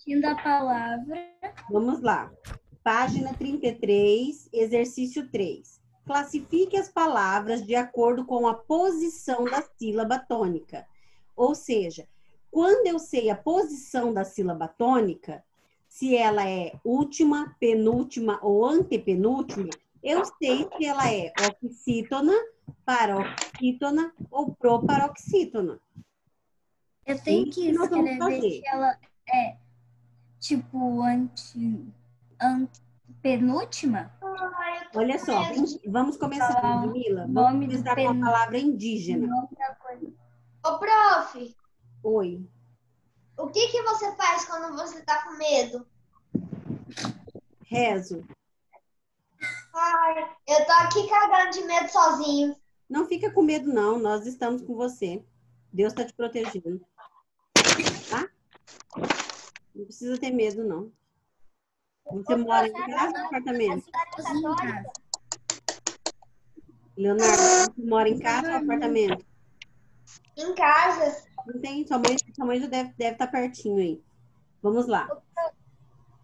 repetindo a palavra. Vamos lá. Página 33, exercício 3. Classifique as palavras de acordo com a posição da sílaba tônica. Ou seja, quando eu sei a posição da sílaba tônica, se ela é última, penúltima ou antepenúltima, eu sei se ela é oxítona, paroxítona ou proparoxítona. Eu tenho que escrever que ela é tipo anti, penúltima. Olha só, vamos, começar, o Vamos começar com a palavra indígena. Ô, prof, Oi. o que, que você faz quando você tá com medo? Rezo. Ai, eu tô aqui cagando de medo sozinho. Não fica com medo, não. Nós estamos com você. Deus está te protegendo. Tá? Não precisa ter medo, não. Você mora em casa ou apartamento? Em casa. Leonardo, você mora em casa ou apartamento? Em casa, Não tem? Sua mãe, sua mãe já deve, deve estar pertinho aí. Vamos lá.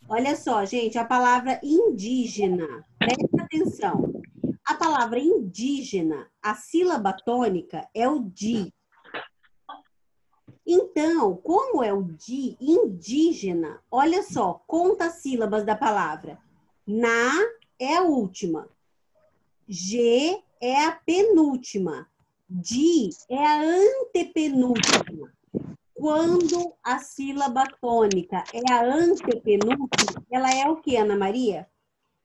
Olha só, gente, a palavra indígena. Presta atenção. A palavra indígena, a sílaba tônica é o di. Então, como é o di indígena, olha só, conta as sílabas da palavra. Na é a última. G é a penúltima. Di é a antepenúltima. Quando a sílaba tônica é a antepenúltima, ela é o que, Ana Maria?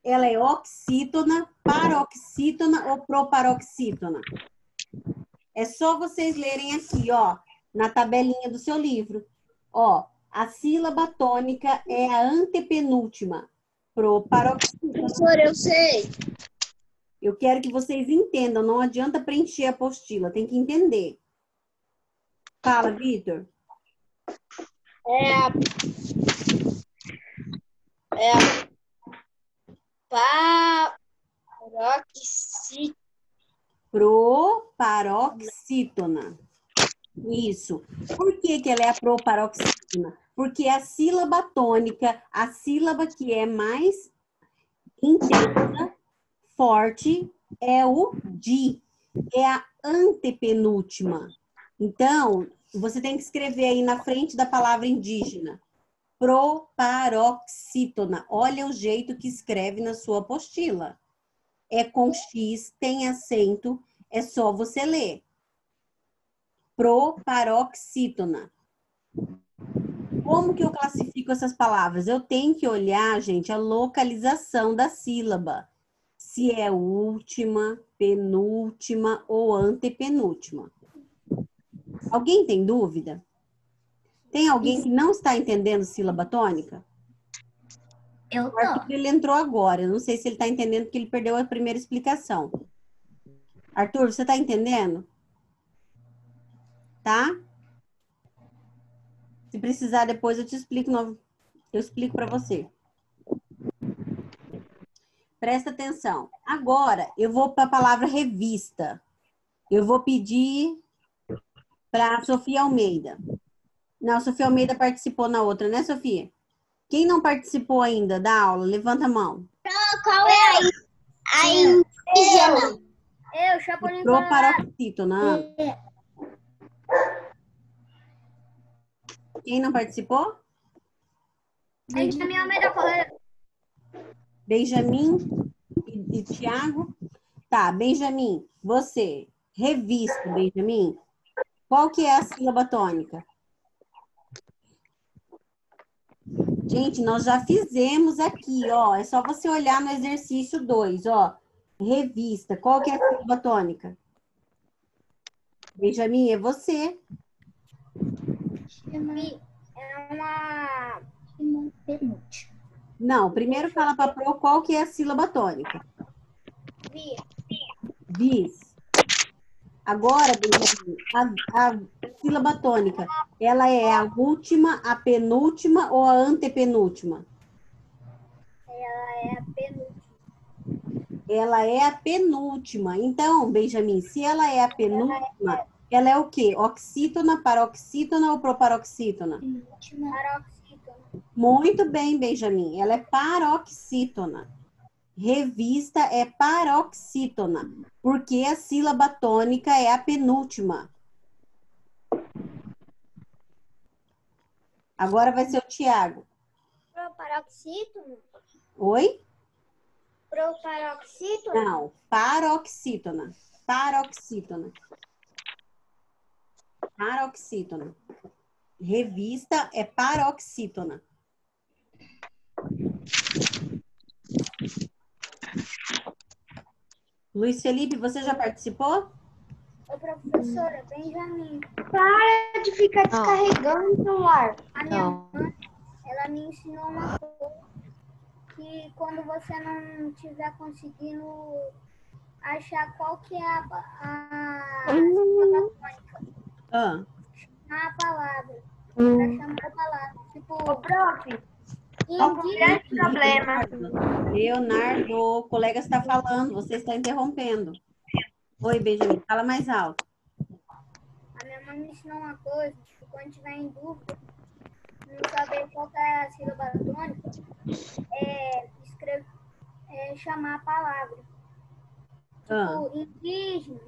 Ela é oxítona, paroxítona ou proparoxítona? É só vocês lerem aqui, ó, na tabelinha do seu livro. Ó, a sílaba tônica é a antepenúltima, proparoxítona. Professora, eu sei. Eu quero que vocês entendam, não adianta preencher a apostila, tem que entender. Fala, Vitor. É a. É a. Paroxítona. Proparoxítona. Isso. Por que, que ela é a proparoxítona? Porque a sílaba tônica, a sílaba que é mais intensa, forte, é o di. É a antepenúltima. Então, você tem que escrever aí na frente da palavra indígena. Proparoxítona. Olha o jeito que escreve na sua apostila. É com X, tem acento, é só você ler. Proparoxítona. Como que eu classifico essas palavras? Eu tenho que olhar, gente, a localização da sílaba. Se é última, penúltima ou antepenúltima. Alguém tem dúvida? Tem alguém que não está entendendo sílaba tônica? Eu tô. Arthur, ele entrou agora. Eu não sei se ele está entendendo porque ele perdeu a primeira explicação. Arthur, você está entendendo? Tá? Se precisar depois eu te explico novo. Eu explico para você. Presta atenção. Agora eu vou para a palavra revista. Eu vou pedir para a Sofia Almeida. Não, a Sofia Almeida participou na outra, né, Sofia? Quem não participou ainda da aula, levanta a mão. Qual é a, indígena? Eu, Chapolin Proparoxítona. Quem não participou? Benjamin Almeida Correia. Benjamin e, e Tiago. Tá, Benjamin, você, revista, Benjamin. Qual que é a sílaba tônica? Gente, nós já fizemos aqui, ó. É só você olhar no exercício 2, ó. Revista. Qual que é a sílaba tônica? Benjamin, é você. É uma penúltima. Não, primeiro fala para Pro qual que é a sílaba tônica. Bis. Agora, Benjamin, a, a sílaba tônica, ela é a última, a penúltima ou a antepenúltima? Ela é a penúltima. Então, Benjamin, se ela é a penúltima, ela é o quê? Oxítona, paroxítona ou proparoxítona? Paroxítona. Muito bem, Benjamin. Ela é paroxítona. Revista é paroxítona, porque a sílaba tônica é a penúltima. Agora vai ser o Tiago. Proparoxítono? Oi? Proparoxítono? Não, paroxítona. Paroxítona. Paroxítona. Revista é paroxítona. Luiz Felipe, você já participou? Ô, professora, Benjamin. Para de ficar descarregando o celular. A minha Não. mãe, ela me ensinou uma coisa. Que quando você não estiver conseguindo achar qual que é a, a, tônica, Ah, chamar a palavra. Pra chamar a palavra. Tipo, Ô, prof, Grande problema. Leonardo, o colega está falando, você está interrompendo. Oi, Benjamin, fala mais alto. A minha mãe me ensinou uma coisa, que quando tiver em dúvida, não saber qual é a sílaba tônica, é, escrever, é chamar a palavra. Ah, O indígena,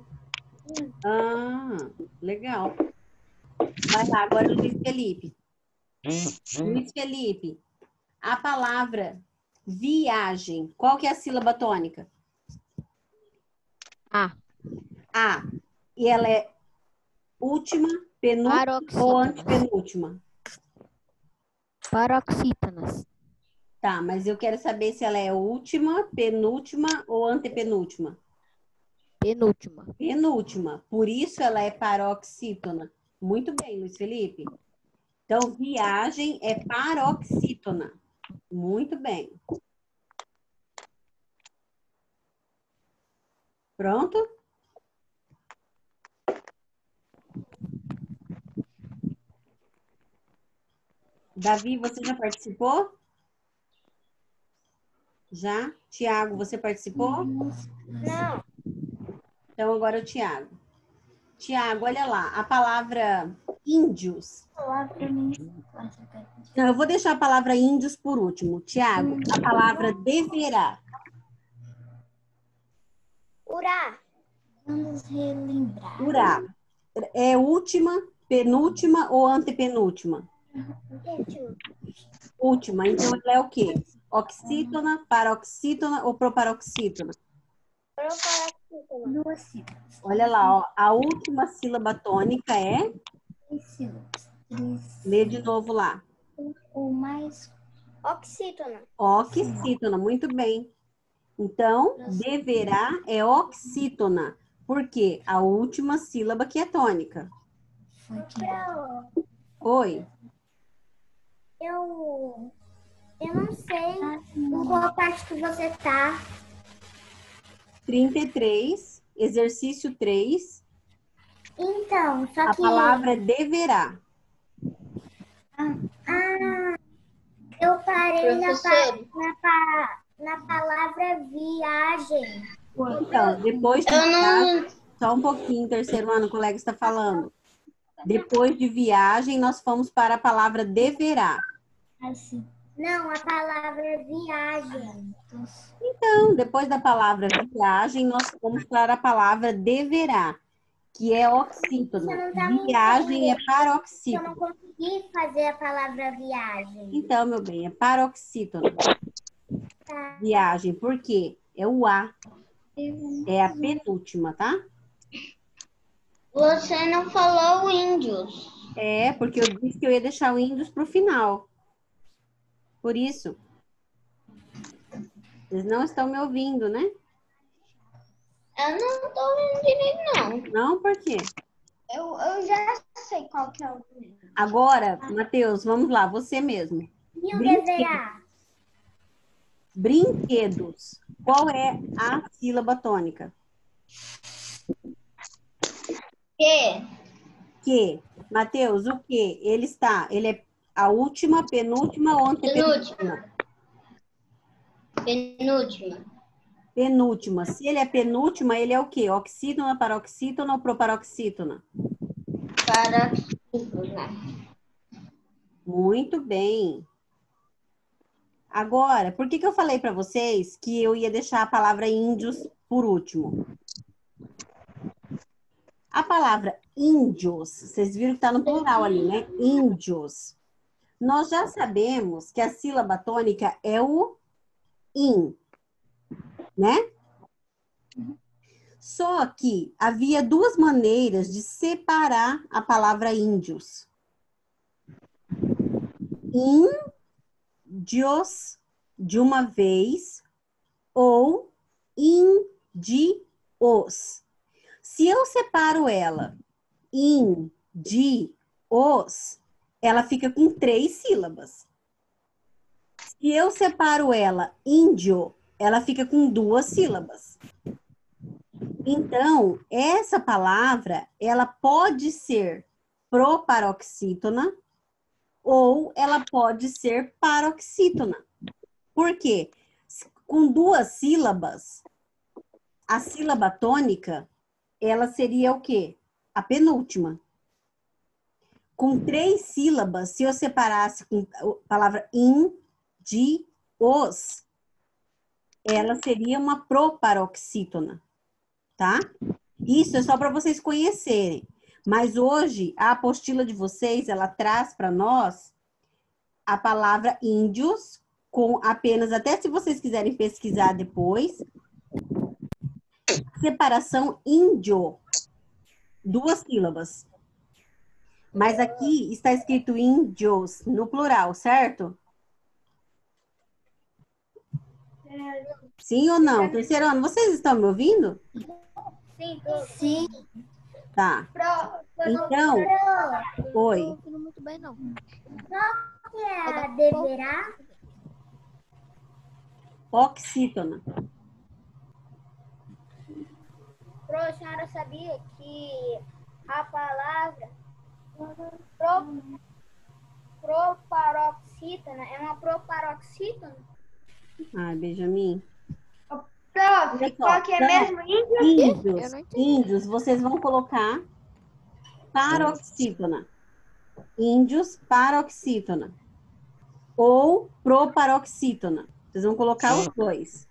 ah, legal. Vai lá, agora o Luiz Felipe. Luiz Felipe, a palavra viagem, qual que é a sílaba tônica? A. A. E ela é última, penúltima ou antepenúltima? Paroxítonas. Tá, mas eu quero saber se ela é última, penúltima ou antepenúltima. Penúltima. Penúltima. Por isso ela é paroxítona. Muito bem, Luiz Felipe. Então, viagem é paroxítona. Muito bem. Pronto? Davi, você já participou? Já? Tiago, você participou? não, Então, agora o Tiago. Tiago, olha lá, a palavra índios. Não, eu vou deixar a palavra índios por último. Tiago, a palavra deverá. urá, Vamos relembrar. Urá. É última, penúltima ou antepenúltima? Última. Então, ela é o quê? Oxítona, paroxítona ou proparoxítona? proparoxítona, Duas sílabas. Olha lá, ó, a última sílaba tônica é. Três sílabas. Lê de novo lá. Ou mais. oxítona, Oxítona, muito bem. Então, deverá é oxítona. Por quê? A última sílaba que é tônica. Oi. Eu, eu não sei em qual parte que você tá, 33, exercício 3. então, só A que... palavra é deverá. Ah, eu parei na, na, pa- na palavra viagem. Então, depois de Eu viagem, não. só um pouquinho, terceiro ano, o colega está falando. Depois de viagem, nós fomos para a palavra deverá. Assim. Não, a palavra viagem. Então, depois da palavra viagem, nós fomos para a palavra deverá, que é não tá Viagem é Eu não consegui fazer a palavra viagem. Então, meu bem, é paroxítona. Tá. Viagem, por quê? É o A. É a penúltima, tá? Você não falou índios. É, porque eu disse que eu ia deixar o índios para o final. Por isso. Vocês não estão me ouvindo, né? Eu não tô ouvindo direito, não. Não, por quê? Eu, eu já sei qual que é o Agora, Matheus, vamos lá, você mesmo. E o Brinquedo. deverá? Brinquedos. Qual é a sílaba tônica? quê? Que? Matheus, o que? Ele está, ele é a última, penúltima ou antepenúltima? Penúltima. Penúltima. Se ele é penúltima, ele é o quê? Oxítona, paroxítona ou proparoxítona? Paroxítona. Muito bem. Agora, por que, que eu falei para vocês que eu ia deixar a palavra índios por último? A palavra índios, vocês viram que está no plural ali, né? Índios. Nós já sabemos que a sílaba tônica é o in, né? Só que havia duas maneiras de separar a palavra índios. Índios de uma vez ou indios. Se eu separo ela in, de, os, ela fica com três sílabas. Se eu separo ela índio, ela fica com duas sílabas. Então, essa palavra, ela pode ser proparoxítona ou ela pode ser paroxítona. Por quê? Com duas sílabas, a sílaba tônica, ela seria o quê? A penúltima. Com três sílabas, se eu separasse com a palavra in, de, os, ela seria uma proparoxítona, tá? Isso é só para vocês conhecerem. Mas hoje, a apostila de vocês, ela traz para nós a palavra índios, com apenas, até se vocês quiserem pesquisar depois, separação índio, duas sílabas. Mas aqui está escrito índios, no plural, certo? Sim ou não? Terceiro ano, vocês estão me ouvindo? Sim. Sim. Tá. Então, oi. Não tô ouvindo muito bem, não. que é deverá? Oxítona. Pro, a senhora sabia que a palavra pro, proparoxítona é uma proparoxítona? Ai, Benjamin. prof, qual que é mesmo? Índio? Índios, índios, vocês vão colocar paroxítona. Índios, paroxítona. Ou proparoxítona. Vocês vão colocar os dois.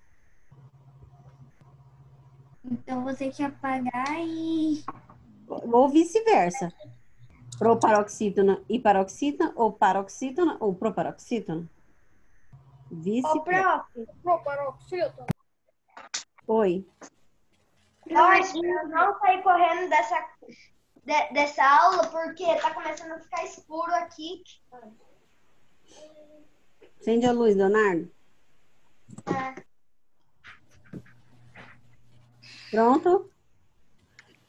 Então você que apagar e. Ou vice-versa. Proparoxítona e paroxítona, ou paroxítona, ou proparoxítona. Ô, prof, Proparoxítona. Oi. nós não sair correndo dessa, de- dessa aula porque tá começando a ficar escuro aqui. Acende a luz, Leonardo. É. Pronto?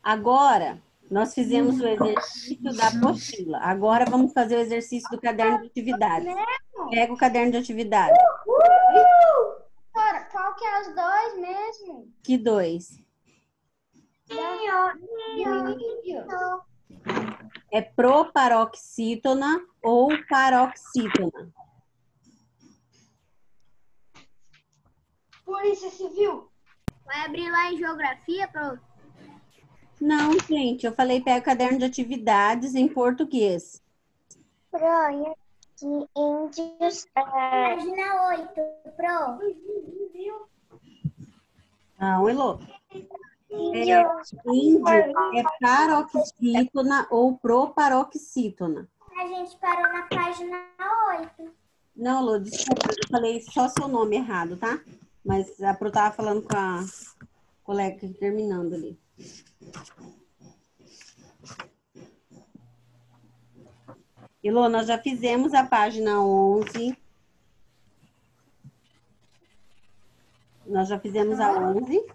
Agora, nós fizemos o exercício da apostila. Agora vamos fazer o exercício do caderno de atividades. Pega o caderno de atividades. Qual que é os dois mesmo? Que dois? É proparoxítona ou paroxítona? Polícia Civil. Vai abrir lá em geografia, pro? Não, gente, eu falei pega o caderno de atividades em português. Pro, que índios é, Página 8, pro. Não, Elô. índios Índio é paroxítona ou proparoxítona. A gente parou na página 8. Não, Lô, desculpa, eu falei só seu nome errado, tá? Mas a Pro tava falando com a colega terminando ali. Elô, nós já fizemos a página 11. Nós já fizemos a 11.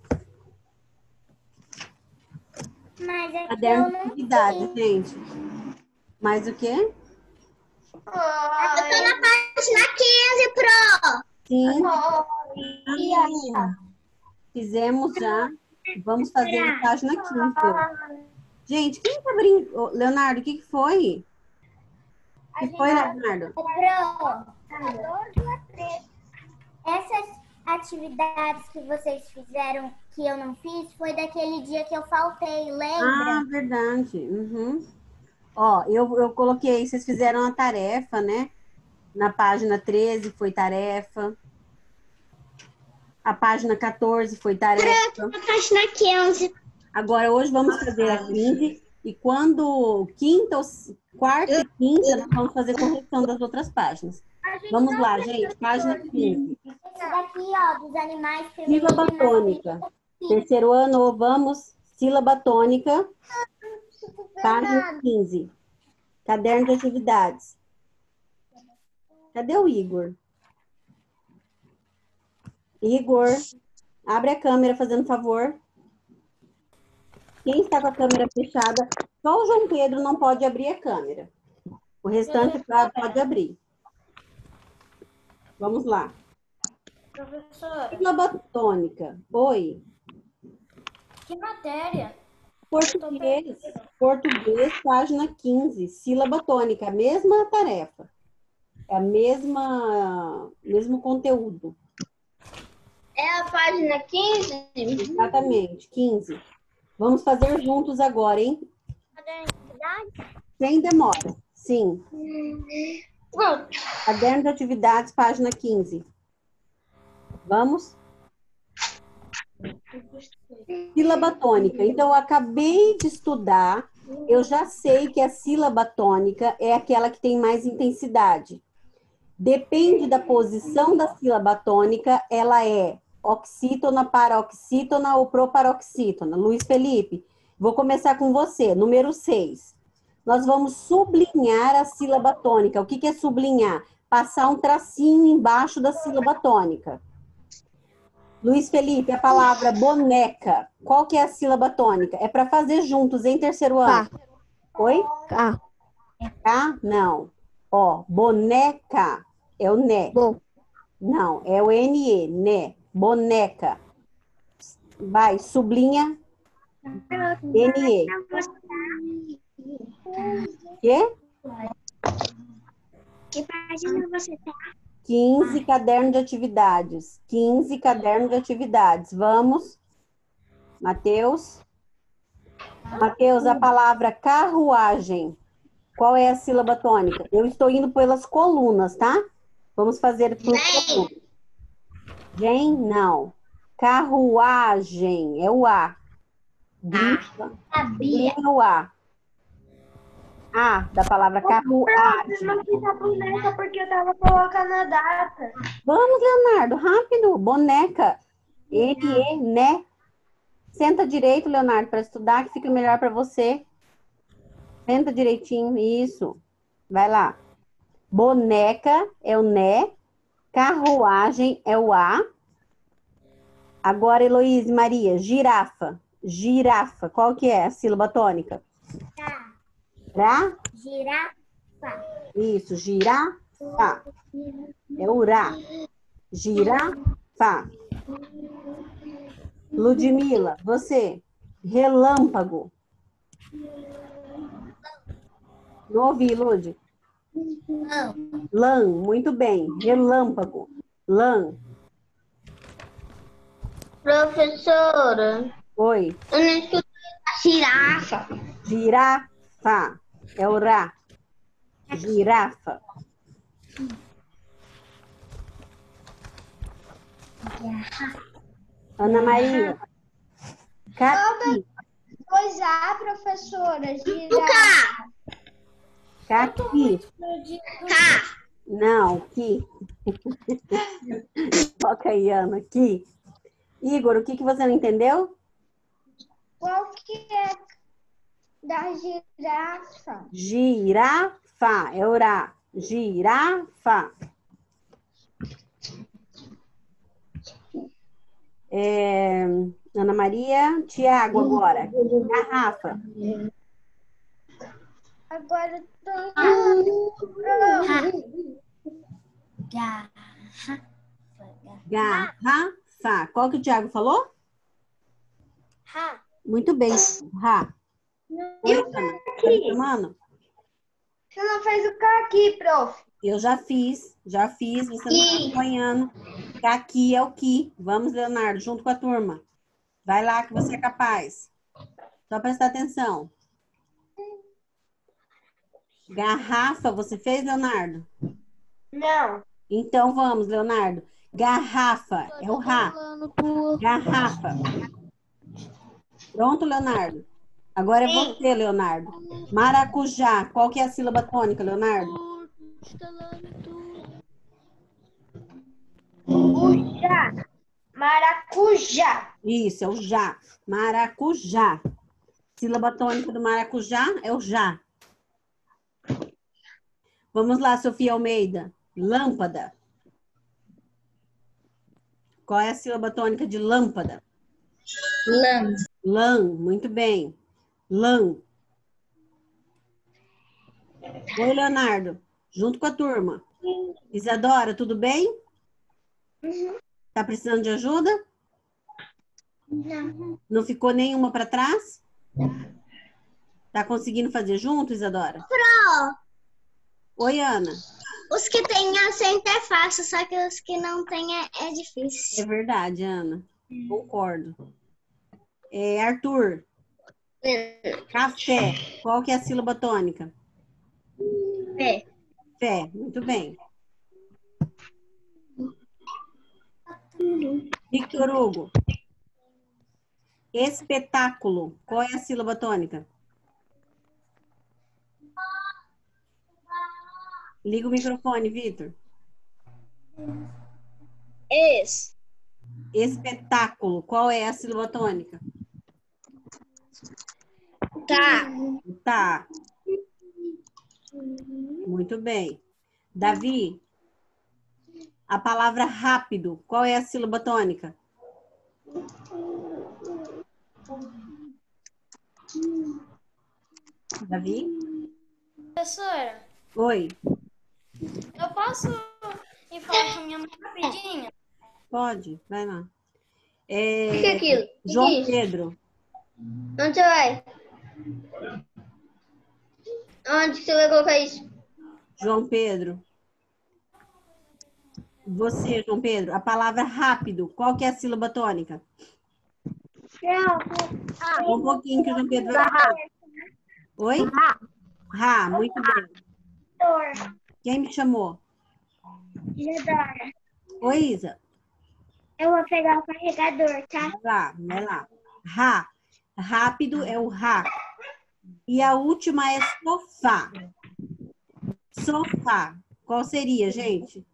Mas que eu Caderno de atividade, gente. Mais o quê? Ai, página 15, Pro. Sim, ai. Fizemos já. Vamos fazer a página 15. Gente, quem tá brincando? Leonardo, o que, que foi? O que foi, Leonardo? Essas atividades que vocês fizeram que eu não fiz foi daquele dia que eu faltei, Ah, lembra? verdade. Uhum. Ó, eu, eu coloquei, vocês fizeram a tarefa, né? Na página 13 foi tarefa. A página 14 foi tarefa. Na página 15. Agora, hoje vamos fazer a 15. E quando quinta, quarta e quinta, nós vamos fazer correção das outras páginas. Vamos lá, gente. Página 15. Esse daqui, ó, dos animais Sílaba tônica. Terceiro ano, vamos. Sílaba tônica. Página 15. Caderno de atividades. Cadê o Igor? Igor, abre a câmera, fazendo favor. Quem está com a câmera fechada? Só o João Pedro não pode abrir a câmera. O restante pode abrir. Vamos lá. Professora, Sílaba tônica. Oi. que matéria? Português, português, página 15, sílaba tônica, a mesma tarefa. É a mesma, mesmo conteúdo. É a página 15? Exatamente, 15. Vamos fazer juntos agora, hein? Sem demora. Sim. Caderno de atividades, página 15. Vamos? Sílaba tônica. Então, eu acabei de estudar, eu já sei que a sílaba tônica é aquela que tem mais intensidade. Depende da posição da sílaba tônica, ela é oxítona, paroxítona ou proparoxítona. Luiz Felipe, vou começar com você, número 6. Nós vamos sublinhar a sílaba tônica. O que, que é sublinhar? Passar um tracinho embaixo da sílaba tônica. Luiz Felipe, a palavra boneca. Qual que é a sílaba tônica? É para fazer juntos em terceiro ano. Oi? Cá. Tá? Não. Ó, boneca é o né. Bom. Não, é o NE, né? Boneca. Vai, sublinha. NE. Quê? Que página você tá? 15 caderno de atividades. 15 caderno de atividades. Vamos. Matheus. Matheus, a palavra carruagem. Qual é a sílaba tônica? Eu estou indo pelas colunas, tá? Vamos fazer por coluna. Gen, não. Carruagem, é o A. Grifa, Sabia. é o A. A, da palavra carruagem. não fiz a boneca porque eu tava colocando a data. Vamos, Leonardo, rápido. Boneca. N-E, né? Senta direito, Leonardo, para estudar, que fica melhor para você. Senta direitinho, isso. Vai lá. Boneca é o né. Carruagem é o A. Agora, Heloísa e Maria, girafa. Girafa, qual que é a sílaba tônica? Ra? Girafa. Isso, girafa. É o ra. Girafa. Ludmila, você. Relâmpago. Não ouvi, Lud. Lã, muito bem. Relâmpago. Lã. Professora, Oi. eu não escutei a girafa. Girafa. É o ra. Girafa. Ana Maria. Caqui. Pois a professora, girafa. Caqui. Tá. Não, que. Toca aí, Ana. Que. Igor, o que, que você não entendeu? Qual que é da girafa? Girafa. É orar. Girafa. É, Ana Maria, Tiago agora. Garrafa. Agora eu tô Garrafa. Qual que o Tiago falou? Ra. Muito bem. Ra. Oi, Ana. Tá chamando? Você não fez o caqui, prof. Eu já fiz, já fiz, você não está acompanhando. Aqui é o que. Vamos, Leonardo, junto com a turma. Vai lá que você é capaz. Só prestar atenção. Garrafa, você fez, Leonardo? Não. Então vamos, Leonardo. Garrafa é o Rá. Garrafa. Pronto, Leonardo? Agora é você, Leonardo. Maracujá. Qual que é a sílaba tônica, Leonardo? Tudo. Ujá. Maracujá. Isso, é o já. Maracujá. Sílaba tônica do maracujá é o já. Vamos lá, Sofia Almeida. Lâmpada. Qual é a sílaba tônica de lâmpada? Lã. Lã, muito bem. Lã. Oi, Leonardo. Junto com a turma. Isadora, tudo bem? Tá precisando de ajuda? Não. Não ficou nenhuma para trás? Tá conseguindo fazer junto, Isadora? Oi, Ana. Os que têm acento é fácil, só que os que não têm é, é difícil. É verdade, Ana. Concordo. É, Arthur, café. Qual que é a sílaba tônica? É. Fé. Muito bem. Victor Hugo. Espetáculo. Qual é a sílaba tônica? Liga o microfone, Vitor. Esse. Espetáculo. Qual é a sílaba tônica? Tá. Tá. Muito bem. Davi, a palavra rápido, qual é a sílaba tônica? Davi? Professora, Oi, eu posso ir falar com a minha mãe rapidinho? pode, vai lá. O que é É, aquilo? O que João é? Pedro, Onde você vai? Onde que você vai colocar isso? João Pedro. Você, João Pedro, a palavra rápido, qual que é a sílaba tônica? Só Um pouquinho que o João Pedro vai falar. Oi? Rá, muito bem. Quem me chamou? Isadora, Oi, Isa. eu vou pegar o carregador, tá? Vai lá, vai lá. Rá. Rápido é o rá. E a última é sofá. Sofá. Qual seria, gente?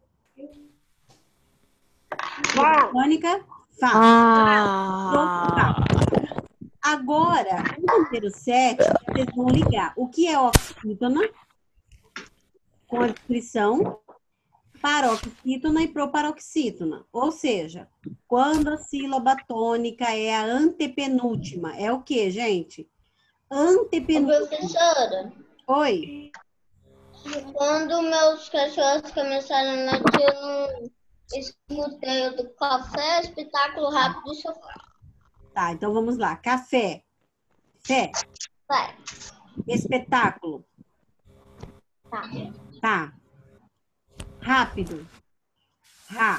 Mônica? Fá. Ah. Sofá. Agora, no número 7, vocês vão ligar. O que é oxítona? Descrição. Paroxítona e proparoxítona. Ou seja, quando a sílaba tônica é a antepenúltima. É o que, gente? Antepenúltima. Professora, Oi. quando meus cachorros começaram a latir, eu não escutei o do café, espetáculo rápido e sofá. Tá, então vamos lá. Café. Fé. Vai. Espetáculo. Tá. Tá. Rápido. Rá.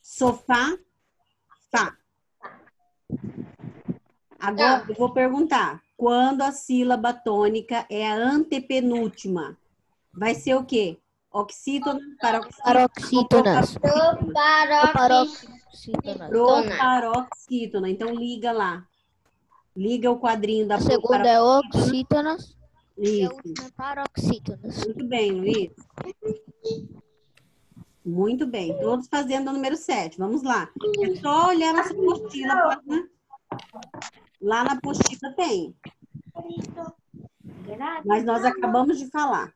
Sofá. Fá. Agora eu vou perguntar. Quando a sílaba tônica é a antepenúltima, vai ser o quê? Oxítona, paroxítona, Paroxítonas. Proparoxítona. Então liga lá. Liga o quadrinho da A segunda é oxítonas e a Isso. última é paroxítonas. Muito bem, Luiz. Muito bem. Todos fazendo o número 7. Vamos lá. É só olhar na sua apostila. Lá na, lá na apostila tem. Mas nós acabamos de falar.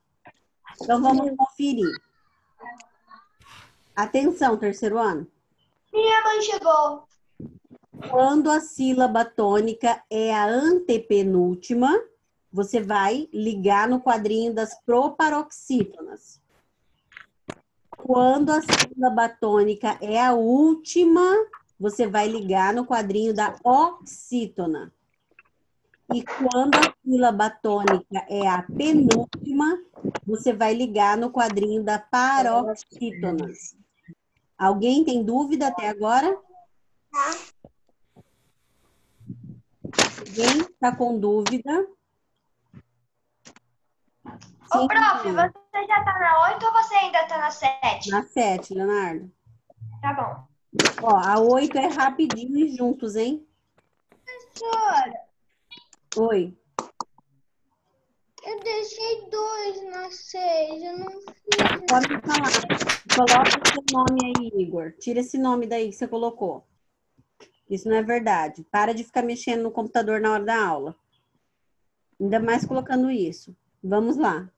Então vamos conferir. Atenção, terceiro ano. Minha mãe chegou. Quando a sílaba tônica é a antepenúltima, você vai ligar no quadrinho das proparoxítonas. Quando a sílaba tônica é a última, você vai ligar no quadrinho da oxítona. E quando a sílaba tônica é a penúltima, você vai ligar no quadrinho da paroxítona. Alguém tem dúvida até agora? Alguém está com dúvida? Ô, prof, você já tá na 8 ou você ainda tá na 7? Na 7, Leonardo. Tá bom. Ó, a 8 é rapidinho e juntos, hein? Professora, Oi. eu deixei dois na seis, eu não fiz. Pode falar. Coloca o seu nome aí, Igor. Tira esse nome daí que você colocou. Isso não é verdade. Para de ficar mexendo no computador na hora da aula. Ainda mais colocando isso. Vamos lá.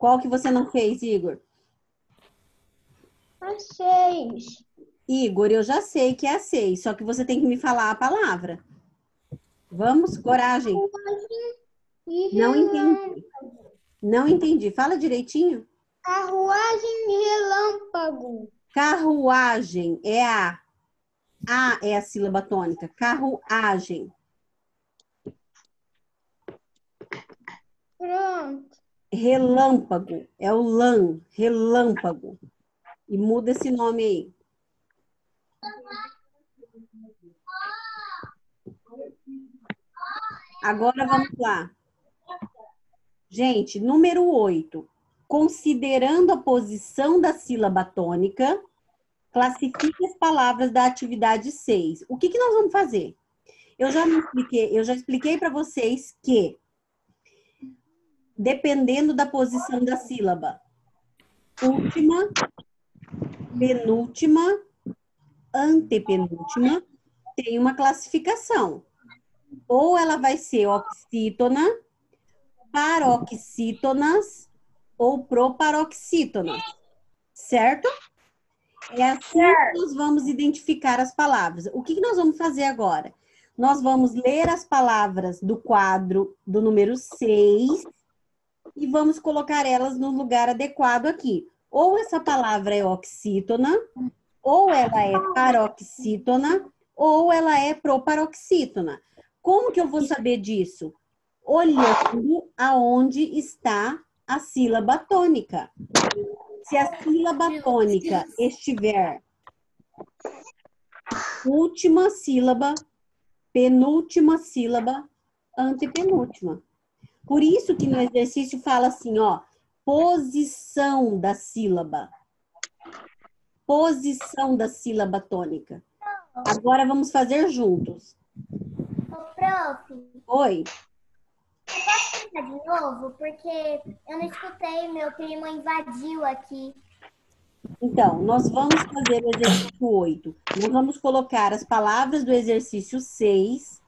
Qual que você não fez, Igor? A seis. Igor, eu já sei que é a 6, só que você tem que me falar a palavra. Vamos, coragem. E Não entendi. Não entendi. Fala direitinho. Carruagem e relâmpago. Carruagem é a. A é a sílaba tônica. Carruagem. Pronto. Relâmpago é o lã. Relâmpago. E muda esse nome aí. Agora vamos lá. Gente, número 8. Considerando a posição da sílaba tônica, classifique as palavras da atividade 6. O que, que nós vamos fazer? Eu já expliquei, eu já expliquei para vocês que dependendo da posição da sílaba, última, penúltima, antepenúltima, tem uma classificação. Ou ela vai ser oxítona, paroxítonas ou proparoxítonas. Certo? É assim que nós vamos identificar as palavras. O que que nós vamos fazer agora? Nós vamos ler as palavras do quadro do número 6 e vamos colocar elas no lugar adequado aqui. Ou essa palavra é oxítona, ou ela é paroxítona, ou ela é proparoxítona. Como que eu vou saber disso? Olhando aonde está a sílaba tônica. Se a sílaba tônica estiver última sílaba, penúltima sílaba, antepenúltima. Por isso que no exercício fala assim, ó, posição da sílaba. Posição da sílaba tônica. Agora vamos fazer juntos. Ô, prof, Oi. tentar de novo, porque eu não escutei, meu primo invadiu aqui. Então, nós vamos fazer o exercício 8. Nós vamos colocar as palavras do exercício 6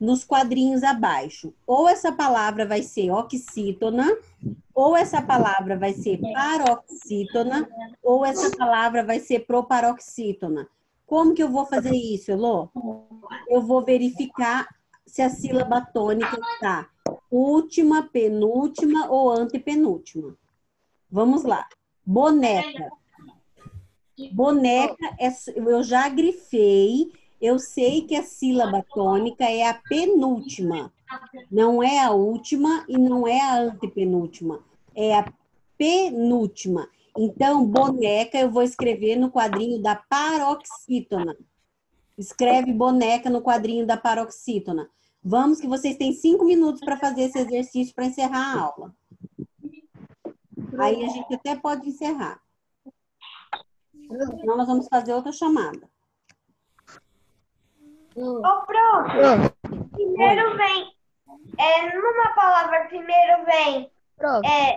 nos quadrinhos abaixo. Ou essa palavra vai ser oxítona, ou essa palavra vai ser paroxítona, ou essa palavra vai ser proparoxítona. Como que eu vou fazer isso, Elô? Eu vou verificar se a sílaba tônica está última, penúltima ou antepenúltima. Vamos lá. Boneca. Boneca, é, eu já grifei, eu sei que a sílaba tônica é a penúltima. Não é a última e não é a antepenúltima. É a penúltima. Então, boneca eu vou escrever no quadrinho da paroxítona. Escreve boneca no quadrinho da paroxítona. Vamos que vocês têm cinco minutos para fazer esse exercício para encerrar a aula. Aí a gente até pode encerrar. Senão nós vamos fazer outra chamada. Ô, prof, primeiro vem. É, numa palavra, primeiro vem. É,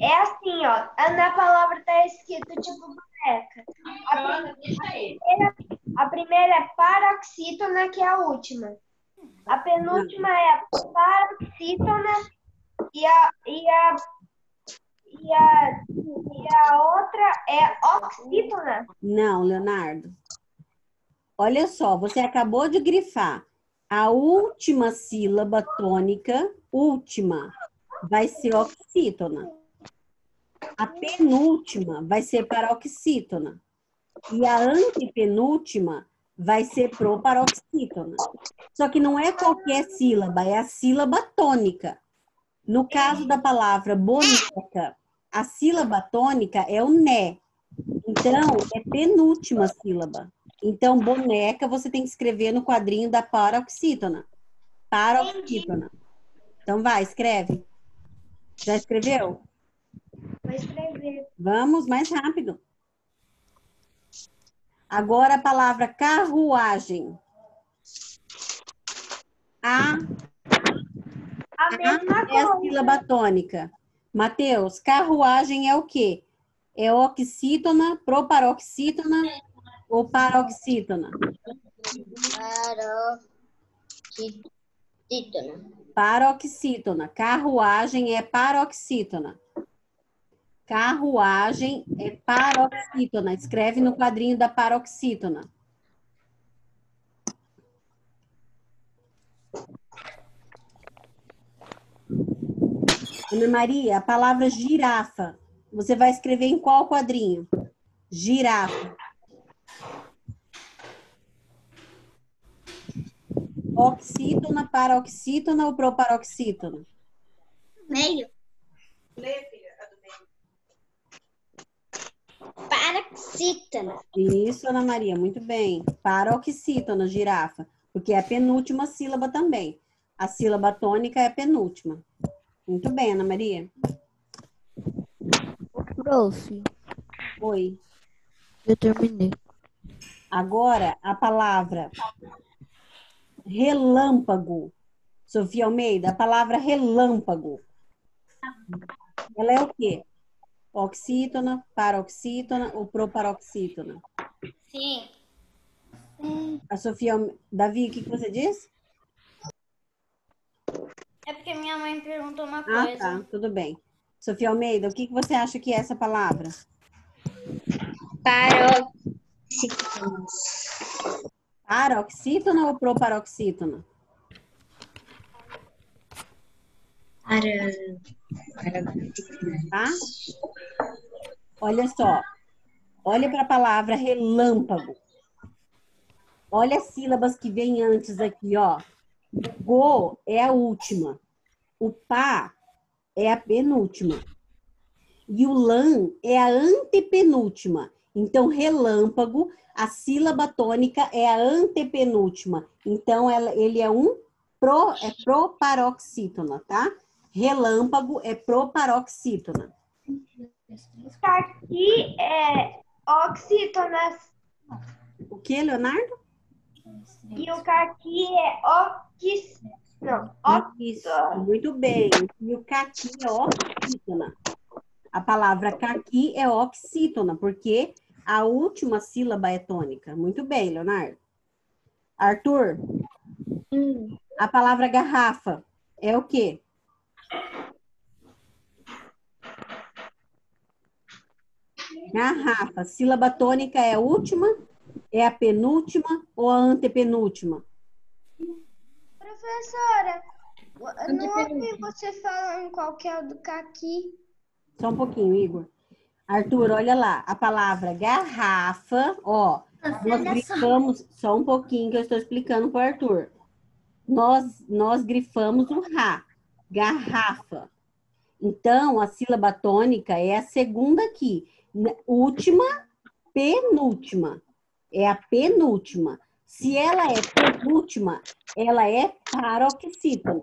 é assim, ó. Na palavra tá escrito tipo boneca. A, pri- a primeira, a primeira é paroxítona, que é a última. A penúltima é a paroxítona e a, e a, e a, e a outra é oxítona. Não, Leonardo. Olha só, você acabou de grifar. A última sílaba tônica, última, vai ser oxítona. A penúltima vai ser paroxítona. E a antepenúltima vai ser proparoxítona. Só que não é qualquer sílaba, é a sílaba tônica. No caso da palavra boneca, a sílaba tônica é o né. Então, é penúltima sílaba. Então, boneca você tem que escrever no quadrinho da paroxítona. Paroxítona. Então, vai, escreve. Já escreveu? escrever. Vamos mais rápido. Agora a palavra carruagem. A, A a é a sílaba tônica. Mateus, carruagem é o quê? É oxítona, proparoxítona ou paroxítona? Paroxítona. Paroxítona. Carruagem é paroxítona. Carruagem é paroxítona. Escreve no quadrinho da paroxítona. Ana Maria, a palavra girafa. Você vai escrever em qual quadrinho? Girafa. Oxítona, paroxítona ou proparoxítona? Meio. Paroxítona. Isso, Ana Maria, muito bem. Paroxítona, girafa, porque é a penúltima sílaba também. A sílaba tônica é a penúltima. Muito bem, Ana Maria. Prof, Oi. eu terminei. Agora a palavra relâmpago. Sofia Almeida, a palavra relâmpago. Ela é o quê? Oxítona, paroxítona ou proparoxítona? Sim. A Sofia, Davi, o que que você disse? É porque minha mãe perguntou uma Ah, coisa. tá, tudo bem. Sofia Almeida, o que, que você acha que é essa palavra? Paroxítona. Paroxítona ou proparoxítona? Tá? Olha só. Olha para a palavra relâmpago. Olha as sílabas que vêm antes aqui, ó. Go é a última. O pá é a penúltima. E o lã é a antepenúltima. Então, relâmpago, a sílaba tônica é a antepenúltima. Então, ela, ele é um pro, é proparoxítona, tá? Relâmpago é proparoxítona. Aqui é oxítona O que, Leonardo? e o caqui é ox... Não, ox... Muito bem. E o caqui é oxítona. A palavra caqui é oxítona, porque a última sílaba é tônica. Muito bem, Leonardo. Arthur, a palavra garrafa é o quê? Garrafa. Sílaba tônica é a última, é a penúltima ou a antepenúltima? Professora, eu não ouvi você falando qual que é o do caqui. Só um pouquinho, Igor. Arthur, olha lá. A palavra garrafa, ó. Nós grifamos, só um pouquinho que eu estou explicando para o Arthur. Nós, nós grifamos o Rá. Garrafa. Então, a sílaba tônica é a segunda aqui. N- Última, penúltima. É a penúltima. Se ela é penúltima, ela é paroxítona.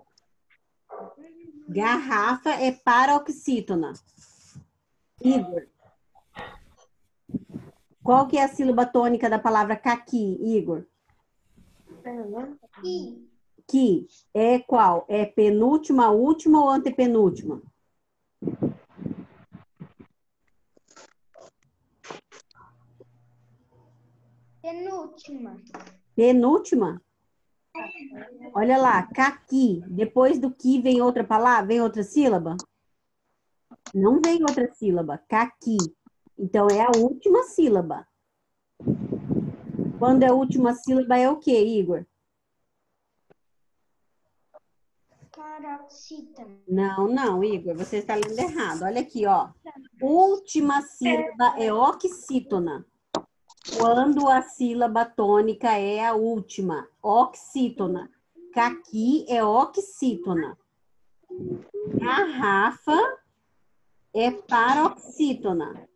Garrafa é paroxítona. Igor. Qual que é a sílaba tônica da palavra caqui, Igor? Que é qual? É penúltima, última ou antepenúltima? Penúltima. Penúltima? Olha lá, caqui. Depois do que vem outra palavra, vem outra sílaba? Não vem outra sílaba, caqui. Então é a última sílaba. Quando é a última sílaba é o quê, Igor? Paroxítona. Não, não, Igor, você está lendo errado. Olha aqui, ó. Última sílaba é oxítona. Quando a sílaba tônica é a última, oxítona. Caqui é oxítona. Garrafa é paroxítona.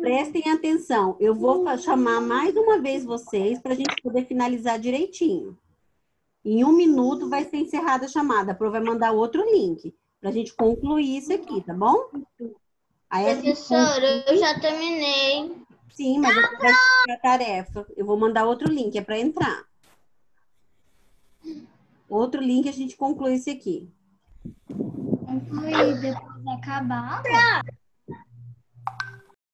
Prestem atenção. Eu vou chamar mais uma vez vocês para a gente poder finalizar direitinho. Em um minuto vai ser encerrada a chamada. A Pro vai mandar outro link. Pra gente concluir isso aqui, tá bom? Aí a Professora, eu já terminei. Sim, mas eu quero a tarefa. Eu vou mandar outro link, é para entrar. Outro link a gente conclui esse aqui. Concluir depois de acabar.